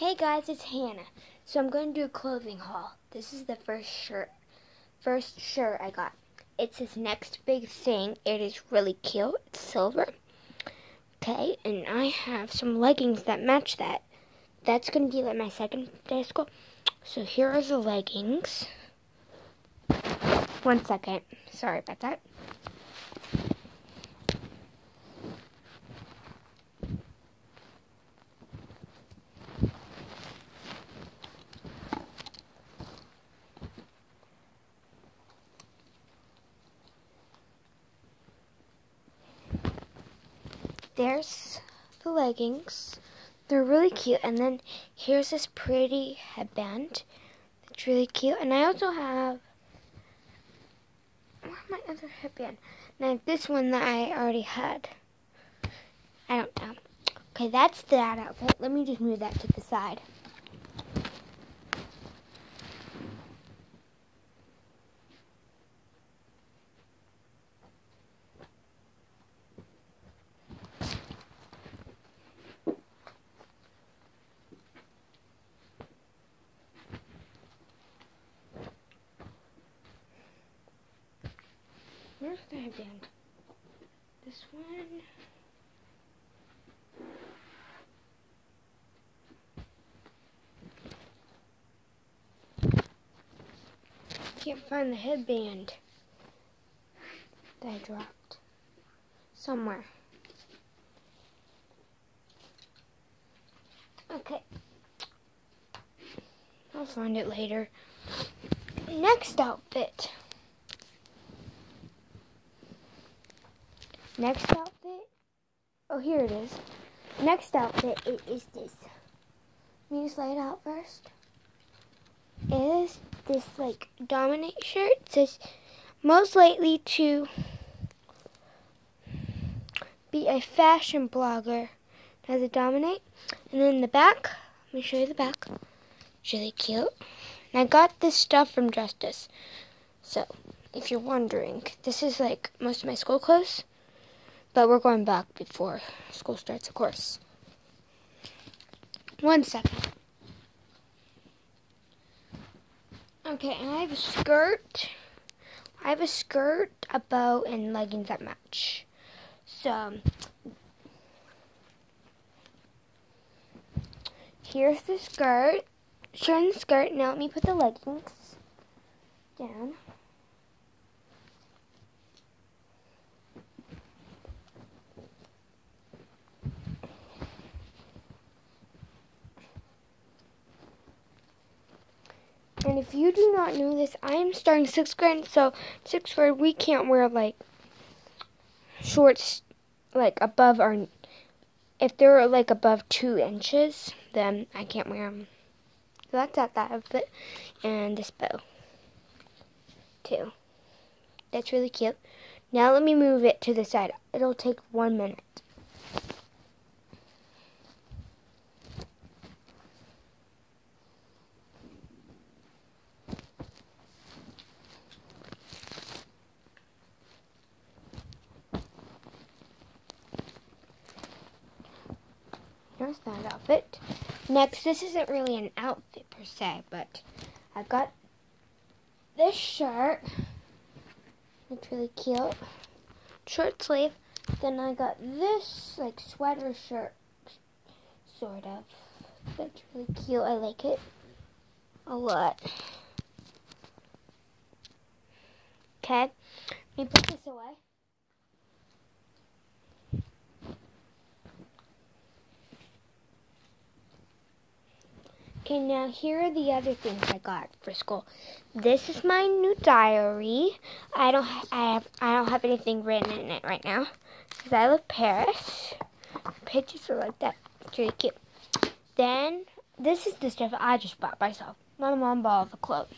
Hey guys, it's Hannah. So I'm going to do a clothing haul. This is the first shirt, first shirt I got. It's his next big thing. It is really cute. It's silver. Okay, and I have some leggings that match that. That's going to be like my second day of school. So here are the leggings. One second. Sorry about that. There's the leggings. They're really cute. And then here's this pretty headband. It's really cute. And I also have where's my other headband? Now this one that I already had. I don't know. Okay, that's that outfit. Let me just move that to the side. Headband? This one. Can't find the headband that I dropped somewhere. Okay. I'll find it later. Next outfit. Next outfit, oh here it is. Next outfit it is this. Let me just lay it out first. It is this like dominate shirt. It says most likely to be a fashion blogger. Has a dominate. And then the back, let me show you the back. It's really cute. And I got this stuff from Justice. So, if you're wondering, this is like most of my school clothes. But we're going back before school starts, of course. One second. Okay, and I have a skirt. I have a skirt, a bow, and leggings that match. So, here's the skirt. Shirt the skirt. Now let me put the leggings down. And if you do not know this, I am starting sixth grade. So sixth grade, we can't wear like shorts like above our. If they're like above two inches, then I can't wear them. So that's that that outfit and this bow too. That's really cute. Now let me move it to the side. It'll take one minute. That outfit. Next, this isn't really an outfit per se, but I've got this shirt. It's really cute. Short sleeve. Then I got this like sweater shirt, sort of. That's really cute. I like it a lot. Okay, let me put this away. Okay, now here are the other things I got for school. This is my new diary. I don't I have I don't have anything written in it right now because I love Paris. Pictures are like that. It's really cute. Then this is the stuff I just bought myself. My mom bought all the clothes.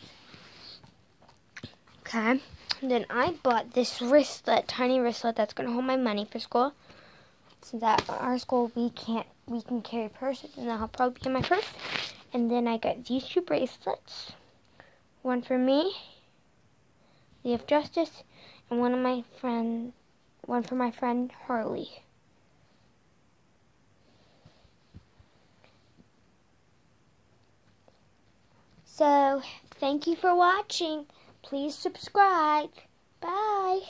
Okay. And then I bought this wristlet, tiny wristlet that's gonna hold my money for school. So that our school we can't we can carry purses and that'll probably be in my purse. And then I got these two bracelets. One for me, the of Justice, and one of my friend, one for my friend Harley. So, thank you for watching. Please subscribe. Bye.